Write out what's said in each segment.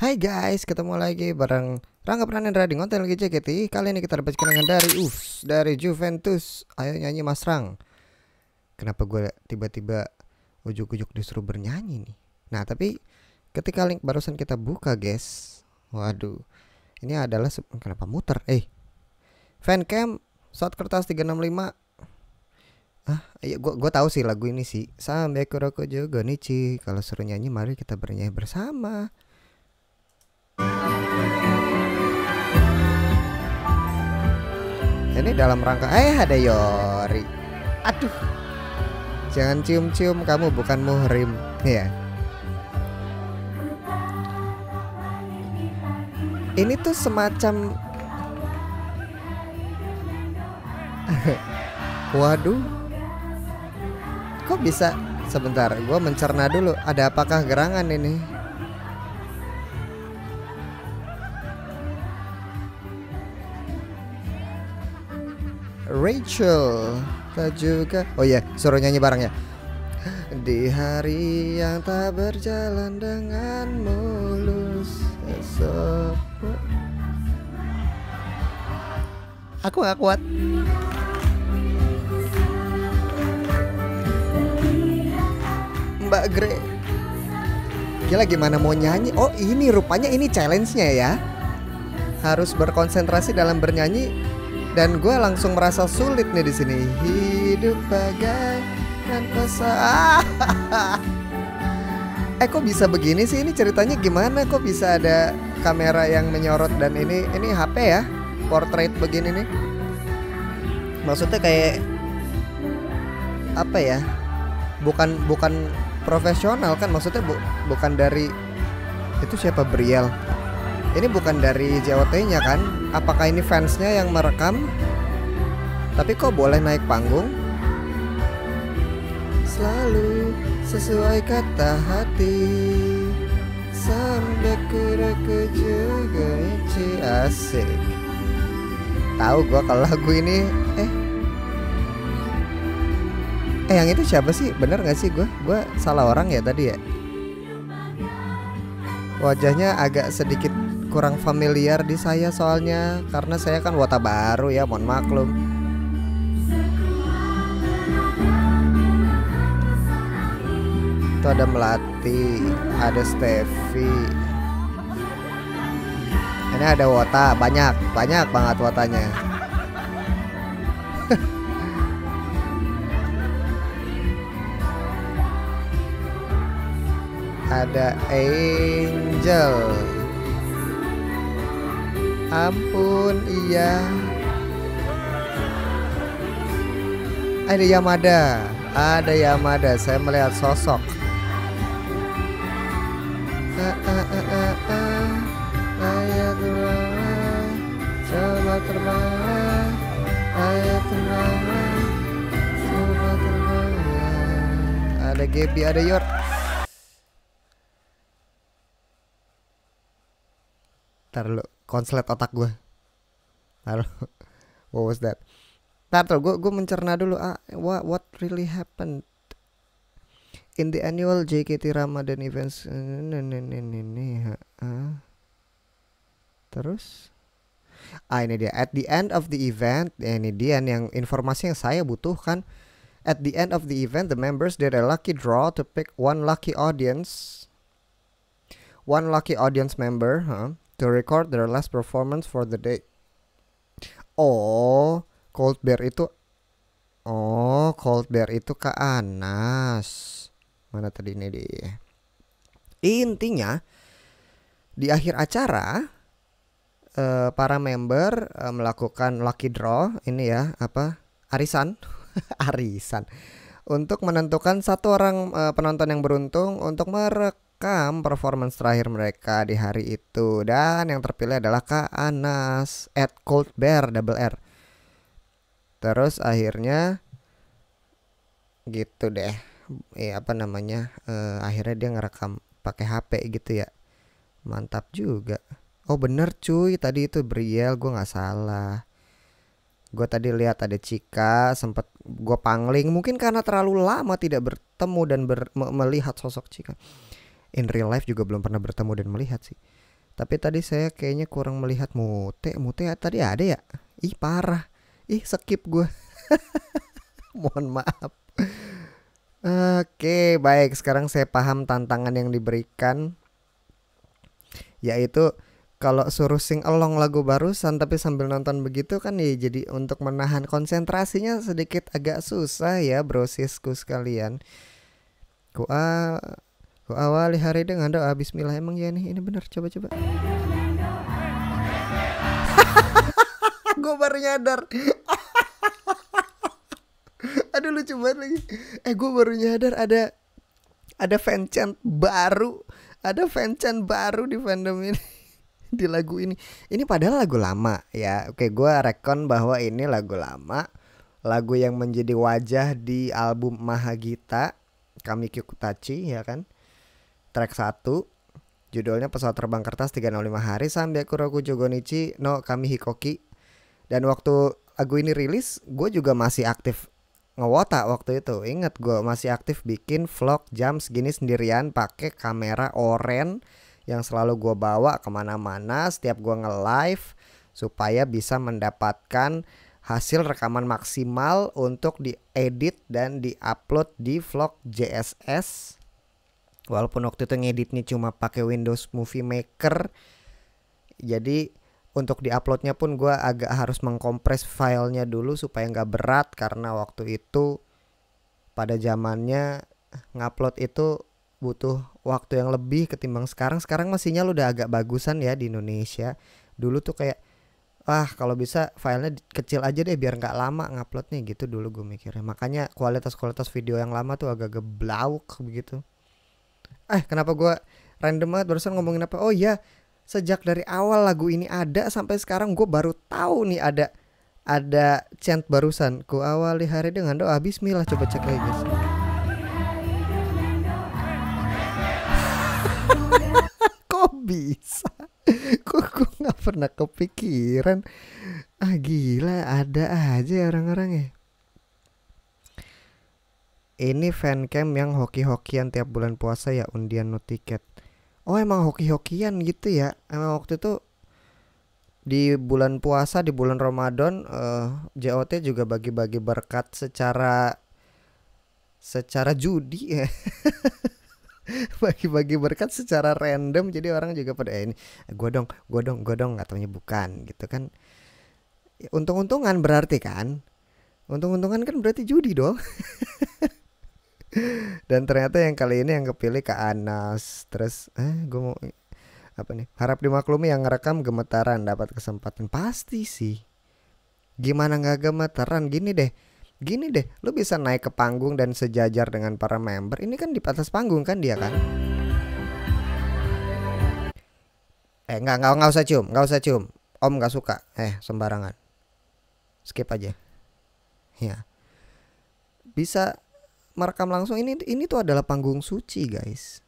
Hai guys, ketemu lagi bareng Rangga Pranendra di Ngonten lagi JKT Kali ini kita dapat kenangan dari Ufs Dari Juventus Ayo nyanyi Mas Rang Kenapa gue tiba-tiba ujuk-ujuk disuruh bernyanyi nih Nah tapi ketika link barusan kita buka guys Waduh Ini adalah Kenapa muter? Eh Fancam Saat kertas 365 Ah, iya gua gua tahu sih lagu ini sih. Sampai kuroko juga nih, Kalau suruh nyanyi mari kita bernyanyi bersama. Ini dalam rangka eh ada Yori. Aduh. Jangan cium-cium kamu bukan muhrim, ya. Ini tuh semacam Waduh. Kok bisa sebentar, gue mencerna dulu. Ada apakah gerangan ini? Rachel. Tak juga oh ya suruh nyanyi bareng ya. Di hari yang tak berjalan dengan mulus esok aku gak kuat. Mbak Gre. Gila gimana mau nyanyi? Oh ini rupanya ini challenge-nya ya. Harus berkonsentrasi dalam bernyanyi dan gue langsung merasa sulit nih di sini. Hidup bagai kan pesah eh kok bisa begini sih? Ini ceritanya gimana? Kok bisa ada kamera yang menyorot dan ini ini HP ya? Portrait begini nih. Maksudnya kayak apa ya? Bukan bukan profesional kan? Maksudnya bu, bukan dari itu siapa? Briel ini bukan dari JOT-nya kan? Apakah ini fansnya yang merekam? Tapi kok boleh naik panggung? Selalu sesuai kata hati Sampai kura juga asik Tahu gua kalau lagu ini Eh Eh yang itu siapa sih? Bener gak sih gua? Gua salah orang ya tadi ya? Wajahnya agak sedikit kurang familiar di saya soalnya. Karena saya kan wota baru ya mohon maklum. Itu ada Melati ada Steffi ini ada wota banyak banyak banget wotanya. Ada Angel Ampun, iya. Ada Yamada, ada Yamada. Saya melihat sosok. Ada Gaby, ada Yor. Taruh konslet otak gue Halo What was that? Ntar gue gue mencerna dulu ah what what really happened? In the annual JKT Ramadan events. Terus? Ah ini dia. At the end of the event ini dia yang informasi yang saya butuhkan. At the end of the event the members did a lucky draw to pick one lucky audience. One lucky audience member huh, to record their last performance for the day. Oh, Cold Bear itu Oh, Cold Bear itu ke Anas. Mana tadi ini dia? Intinya di akhir acara uh, para member uh, melakukan lucky draw ini ya, apa? Arisan. arisan. Untuk menentukan satu orang uh, penonton yang beruntung untuk merek merekam performance terakhir mereka di hari itu dan yang terpilih adalah Kak Anas at Cold Bear double R. Terus akhirnya gitu deh. Eh apa namanya? Uh, akhirnya dia ngerekam pakai HP gitu ya. Mantap juga. Oh bener cuy, tadi itu Briel gue nggak salah. Gue tadi lihat ada Cika, sempet gue pangling mungkin karena terlalu lama tidak bertemu dan ber, melihat sosok Cika in real life juga belum pernah bertemu dan melihat sih Tapi tadi saya kayaknya kurang melihat mute. Mute ya, tadi ada ya? Ih parah. Ih skip gue. Mohon maaf. Oke, baik. Sekarang saya paham tantangan yang diberikan yaitu kalau suruh sing along lagu barusan tapi sambil nonton begitu kan ya jadi untuk menahan konsentrasinya sedikit agak susah ya brosisku sekalian. Ku a ku awali hari dengan doa bismillah emang ya nih. Ini benar coba coba. gue baru nyadar. Aduh lucu banget lagi. Eh gue baru nyadar ada ada fanchan baru. Ada fanchan baru di fandom ini. Di lagu ini. Ini padahal lagu lama ya. Oke gue rekon bahwa ini lagu lama. Lagu yang menjadi wajah di album Mahagita kami Kikutachi ya kan track 1 judulnya pesawat terbang kertas 305 hari sampai Kuroku Jogonichi no kami Hikoki dan waktu lagu ini rilis gue juga masih aktif ngewota waktu itu. Inget gue masih aktif bikin vlog jam segini sendirian pakai kamera oren yang selalu gue bawa ke mana-mana setiap gue nge-live supaya bisa mendapatkan hasil rekaman maksimal untuk diedit dan diupload di vlog JSS walaupun waktu itu ngeditnya cuma pakai Windows Movie Maker. Jadi untuk diuploadnya pun gue agak harus mengkompres filenya dulu supaya nggak berat. Karena waktu itu pada zamannya ngupload itu butuh waktu yang lebih ketimbang sekarang. Sekarang mesinnya udah agak bagusan ya di Indonesia. Dulu tuh kayak ah kalau bisa filenya kecil aja deh biar nggak lama nguploadnya. Gitu dulu gue mikirnya. Makanya kualitas kualitas video yang lama tuh agak geblauk begitu eh kenapa gue random banget barusan ngomongin apa? Oh iya. Sejak dari awal lagu ini ada sampai sekarang gue baru tahu nih ada ada chant barusan. Ku awali hari dengan doa. Bismillah coba cek lagi guys. Kok bisa? Kok gue nggak pernah kepikiran? Ah gila ada aja orang-orang ya ini fancam yang hoki-hokian tiap bulan puasa ya undian no tiket. Oh emang hoki-hokian gitu ya? Emang waktu itu di bulan puasa di bulan Ramadan uh, eh, JOT juga bagi-bagi berkat secara secara judi ya. Bagi-bagi berkat secara random jadi orang juga pada eh, ini gue dong gue dong gue dong katanya. Bukan gitu kan. Untung-untungan berarti kan. Untung-untungan kan berarti judi dong Dan ternyata yang kali ini yang kepilih Kak Anas. Terus eh gue mau apa nih? Harap dimaklumi yang ngerekam gemetaran dapat kesempatan pasti sih. Gimana nggak gemetaran gini deh. Gini deh, lu bisa naik ke panggung dan sejajar dengan para member. Ini kan di atas panggung kan dia kan? Eh nggak nggak nggak usah cium, nggak usah cium. Om nggak suka. Eh sembarangan. Skip aja. Ya. Bisa merekam langsung ini ini tuh adalah panggung suci guys.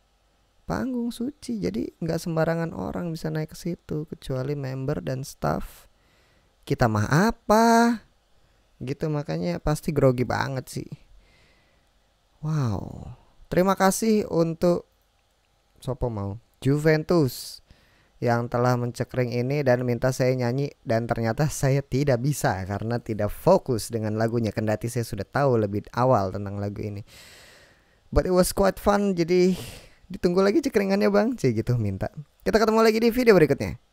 Panggung suci. Jadi nggak sembarangan orang bisa naik ke situ kecuali member dan staff. Kita mah apa? Gitu makanya pasti grogi banget sih. Wow. Terima kasih untuk sopo mau? Juventus yang telah mencekring ini dan minta saya nyanyi dan ternyata saya tidak bisa karena tidak fokus dengan lagunya kendati saya sudah tahu lebih awal tentang lagu ini. But it was quite fun jadi ditunggu lagi cekringannya bang, sih gitu minta. Kita ketemu lagi di video berikutnya.